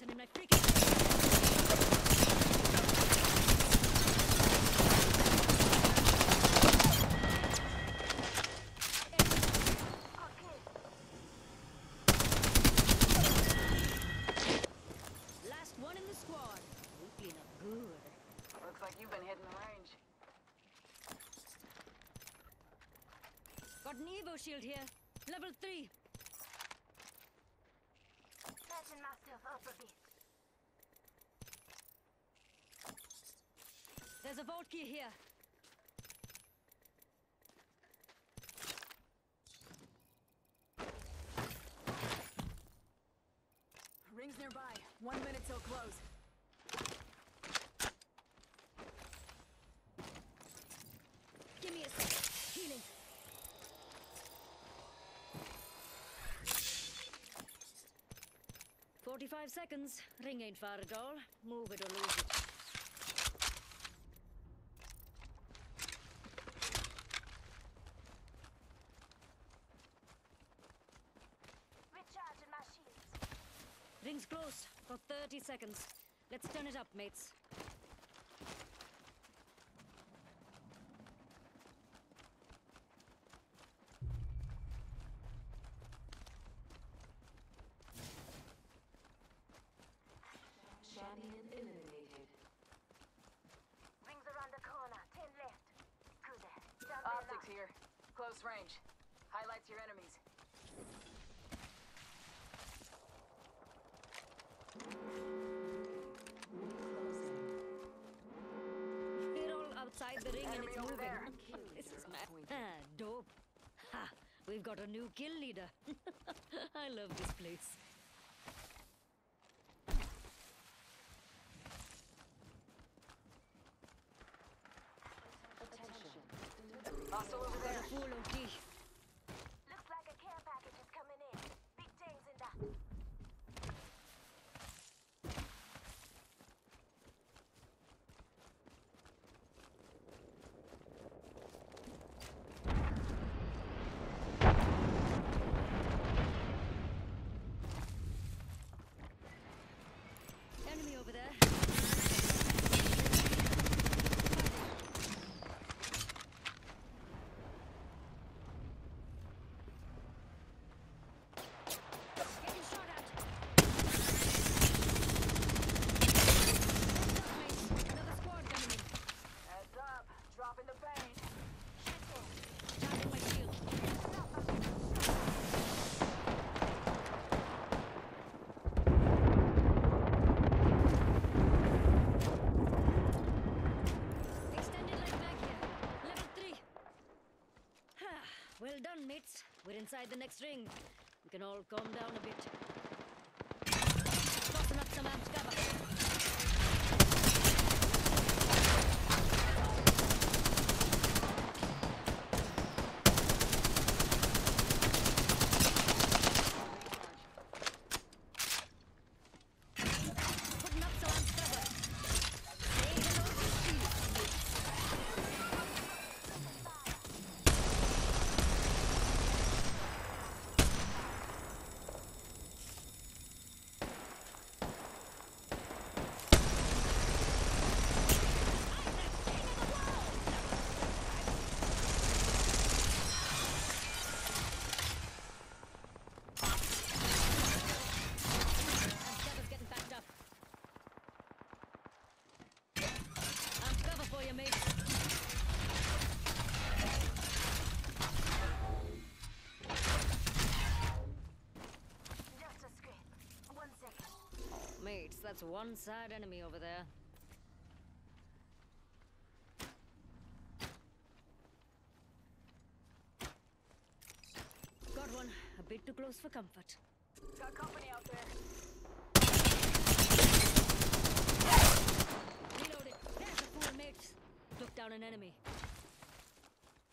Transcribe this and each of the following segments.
here, up close and in my Last one in the squad. We up good. Looks like you've been hitting the range. Got an Evo shield here. Level 3. Myself up a bit. There's a vault key here. Rings nearby. One minute till close. 45 seconds. Ring ain't far at all. Move it or lose it. Recharging my shields. Ring's close. Got 30 seconds. Let's turn it up, mates. Close range. Highlights your enemies. We're all outside the ring and it's moving. there. this is mad. Ah, dope. Ha! We've got a new kill leader. I love this place. Hostile over there. full OT. Looks like a care package is coming in. Big things in that. Enemy over there. Getting shot at. Another squad coming in. Heads up. Dropping the pain. Charging my shield. Extended light mag here. Level 3. well done, mates. We're inside the next ring. We can all calm down a bit. Mates, that's one sad enemy over there. Got one. A bit too close for comfort. Got company out there. Reloaded. There's a fool, mates. Took down an enemy.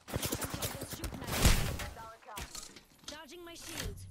Somebody goes shooting at me. Solid copy. Charging my shields.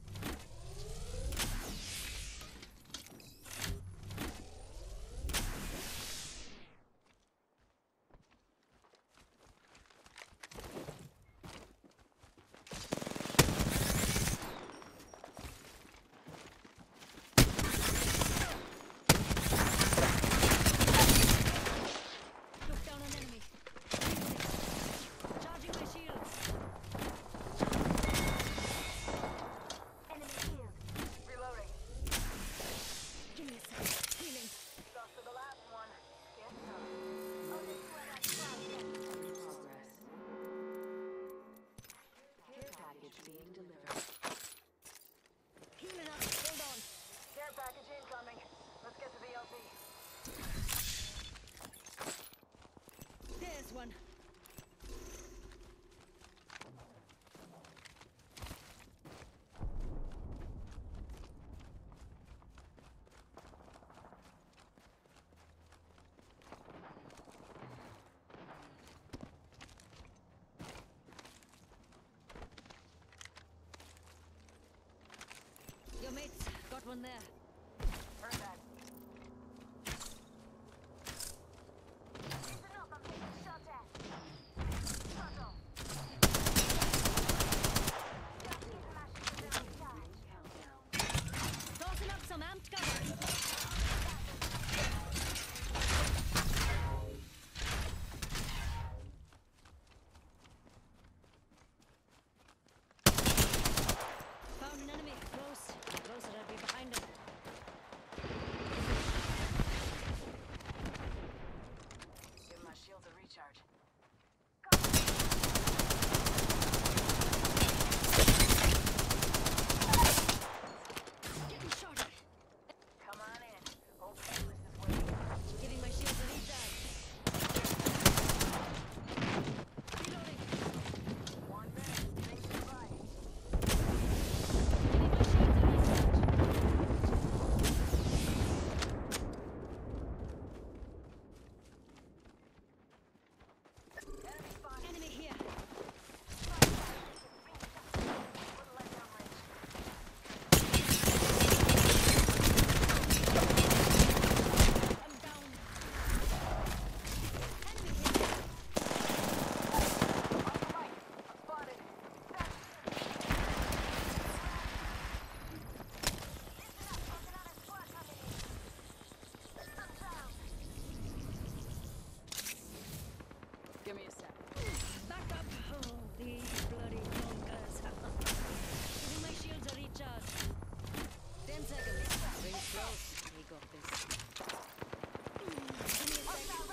this one. Your mates got one there. Heard that.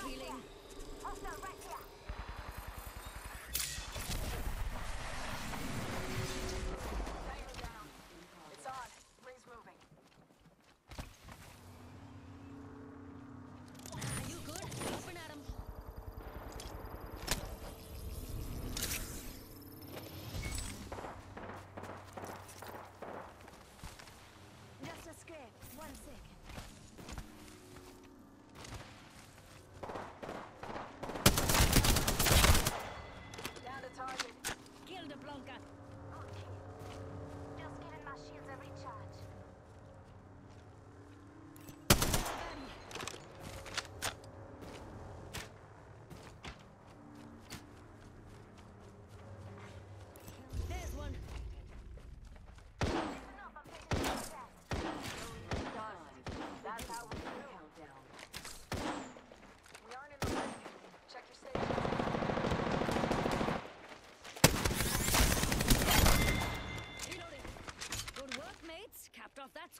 Healing. Hostile rat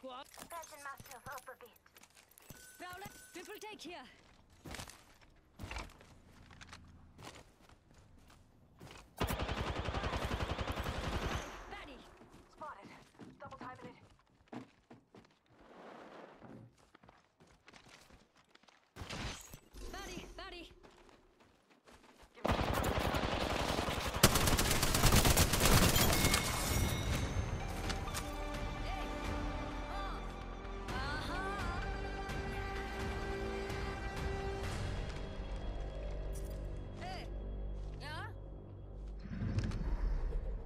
squad. Station must move up a bit. Fowler, triple take here.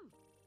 come.